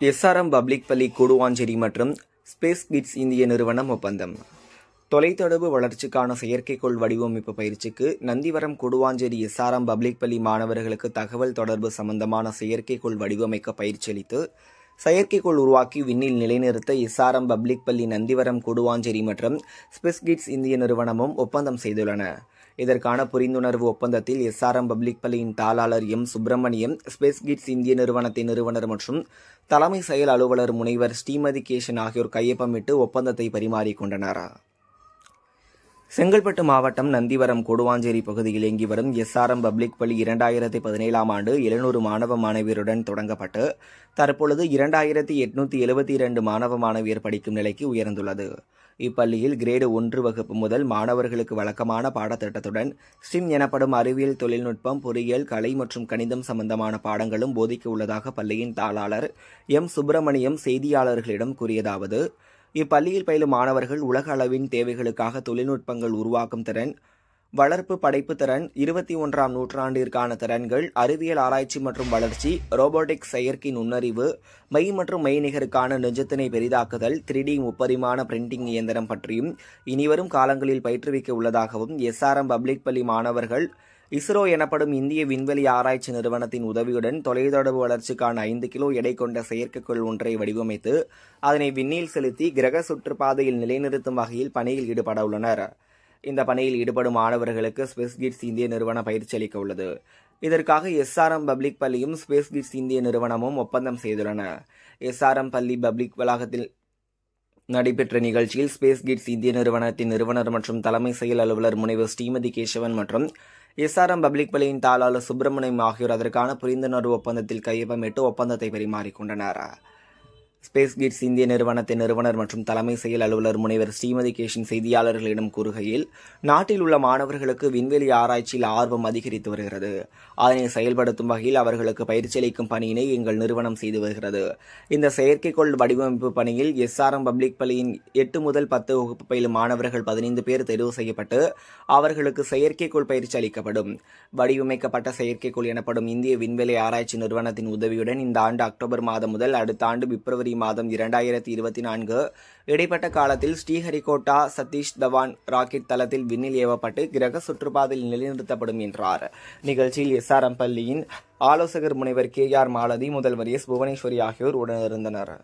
SRM public பள்ளி கூடுவாஞ்சேரி மற்றும் space kids இந்திய நிறுவனம் ஒப்பந்தம். தொலைத்தொடர்பு வளர்ச்சிக்கான செயற்கைக்கோள் வடிவமைப்பு பயிற்சிக்கு நந்திவரம் கூடுவாஞ்சேரி எஸ்ஆர்எம் பப்ளிக் பள்ளி மாணவர்களுக்கு தகவல் தொடர்பு சம்பந்தமான செயற்கைக்கோள் வடிவமைக்க பயிற்சி அளித்து செயற்கைக்கோள் உருவாக்கி விண்ணில் நிலைநிறுத்த எஸ்ஆர்எம் பப்ளிக் பள்ளி நந்திவரம் கொடுவாஞ்சேரி மற்றும் ஸ்பெஸ்கிட்ஸ் இந்திய நிறுவனமும் ஒப்பந்தம் செய்துள்ளன. இதற்கான புரிந்துணர்வு ஒப்பந்தத்தில் எஸ்ஆர்எம் பப்ளிக் பள்ளியின் தாளாளர் எம். சுப்பிரமணியம் ஸ்பேஸ் கிட்ஸ் இந்திய நிறுவனத்தின் நிறுவனர் மற்றும் தலைமை செயல் அலுவலர் முனைவர் ஸ்ரீமதி கேஷன் ஆகியோர் கையொப்பமிட்டு ஒப்பந்தத்தை பரிமாறிக்கொண்டனர் செங்கல்பட்டு மாவட்டம் நந்திவரம் கொடுவாஞ்சேரி பகுதியில் இயங்கி வரும் எஸ்ஆர்எம் பப்ளிக் பள்ளி இரண்டாயிரத்தி பதினேழாம் ஆண்டு எழுநூறு மாணவ மாணவியருடன் தொடங்கப்பட்டு தற்பொழுது இரண்டாயிரத்தி எட்நூத்தி எழுபத்தி இரண்டு மாணவ மாணவியர் படிக்கும் நிலைக்கு உயர்ந்துள்ளது. இப்பள்ளியில் கிரேடு ஒன்று வகுப்பு முதல் மாணவர்களுக்கு வழக்கமான பாடத்திட்டத்துடன் ஸ்டிம் எனப்படும் அறிவியல் தொழில்நுட்பம் பொறியியல் கலை மற்றும் கணிதம் சம்பந்தமான பாடங்களும் போதிக்க உள்ளதாக பள்ளியின் தாளாளர் எம் சுப்பிரமணியம் செய்தியாளர்களிடம் கூறியதாவது இப்பள்ளியில் பயிலும் மாணவர்கள் உலக அளவின் தேவைகளுக்காக தொழில்நுட்பங்கள் உருவாக்கும் திறன் வளர்ப்பு படைப்பு திறன் இருபத்தி ஒன்றாம் நூற்றாண்டிற்கான திறன்கள் அறிவியல் ஆராய்ச்சி மற்றும் வளர்ச்சி ரோபோட்டிக்ஸ் செயற்கை நுண்ணறிவு மெய் மற்றும் மெய்நிகருக்கான நிஜத்தினை பெரிதாக்குதல் த்ரீ டி முப்பரிமாண பிரிண்டிங் இயந்திரம் பற்றியும் இனிவரும் காலங்களில் பயிற்றுவிக்க உள்ளதாகவும் எஸ்ஆர்எம் பப்ளிக் பள்ளி மாணவர்கள் இஸ்ரோ எனப்படும் இந்திய விண்வெளி ஆராய்ச்சி நிறுவனத்தின் உதவியுடன் தொலைத்தொடர்பு வளர்ச்சிக்கான ஐந்து கிலோ எடை கொண்ட செயற்கைக்கோள் ஒன்றை வடிவமைத்து அதனை விண்ணில் செலுத்தி கிரக சுற்றுப்பாதையில் நிலைநிறுத்தும் வகையில் பணியில் ஈடுபட உள்ளனர். இந்த பணியில் ஈடுபடும் மாணவர்களுக்கு ஸ்பேஸ் கிட்ஸ் இந்திய நிறுவனம் பயிற்சி அளிக்க உள்ளது. இதற்காக எஸ்ஆர்எம் பப்ளிக் பள்ளியும் ஸ்பேஸ் கிட்ஸ் இந்திய நிறுவனமும் ஒப்பந்தம் செய்துள்ளன. எஸ்ஆர்எம் பள்ளி பப்ளிக் வளாகத்தில் நடைபெற்ற நிகழ்ச்சியில் ஸ்பேஸ் கிட்ஸ் இந்திய நிறுவனத்தின் நிறுவனர் மற்றும் தலைமை செயல் அலுவலர் முனைவர் ஸ்ரீமதி கேசவன் மற்றும் எஸ்ஆர்எம் பப்ளிக் பள்ளியின் தாளாளர் சுப்பிரமணியம் ஆகியோர் அதற்கான புரிந்துணர்வு ஒப்பந்தத்தில் கையொப்பமிட்டு ஒப்பந்தத்தை பரிமாறிக்கொண்டனர் ஸ்பேஸ் கிட்ஸ் இந்திய நிறுவனத்தின் நிறுவனர் மற்றும் தலைமை செயல் அலுவலர் முனைவர் ஸ்ரீமதி கேஷின் செய்தியாளர்களிடம் கூறுகையில் நாட்டில் உள்ள மாணவர்களுக்கு விண்வெளி ஆராய்ச்சியில் ஆர்வம் அதிகரித்து வருகிறது. அதனை செயல்படுத்தும் வகையில் அவர்களுக்கு பயிற்சி அளிக்கும் பணியினை எங்கள் நிறுவனம் செய்து வருகிறது. இந்த செயற்கைக்கோள் வடிவமைப்பு பணியில் எஸ்ஆர்எம் பப்ளிக் பள்ளியின் எட்டு முதல் பத்து வகுப்பு பயிலும் மாணவர்கள் பதினைந்து பேர் தெரிவு செய்யப்பட்டு அவர்களுக்கு செயற்கைக்கோள் பயிற்சி அளிக்கப்படும். வடிவமைக்கப்பட்ட செயற்கைக்கோள் எனப்படும் இந்திய விண்வெளி ஆராய்ச்சி நிறுவனத்தின் உதவியுடன் இந்த ஆண்டு அக்டோபர் மாதம் முதல் அடுத்த ஆண்டு பிப்ரவரி மாதம் இரண்டாயிரத்தி இருபத்தி நான்கு இடைப்பட்ட காலத்தில் ஸ்ரீஹரிகோட்டா சதீஷ் தவான் ராக்கெட் தளத்தில் விண்ணில் ஏவப்பட்டு கிரக சுற்றுப்பாதையில் நிலைநிறுத்தப்படும் என்றார். நிகழ்ச்சியில் எஸ் ஆர் எம் பள்ளியின் ஆலோசகர் முனைவர் கே ஆர் மாலதி முதல்வர் எஸ் புவனேஸ்வரி ஆகியோர் உடனிருந்தனர்.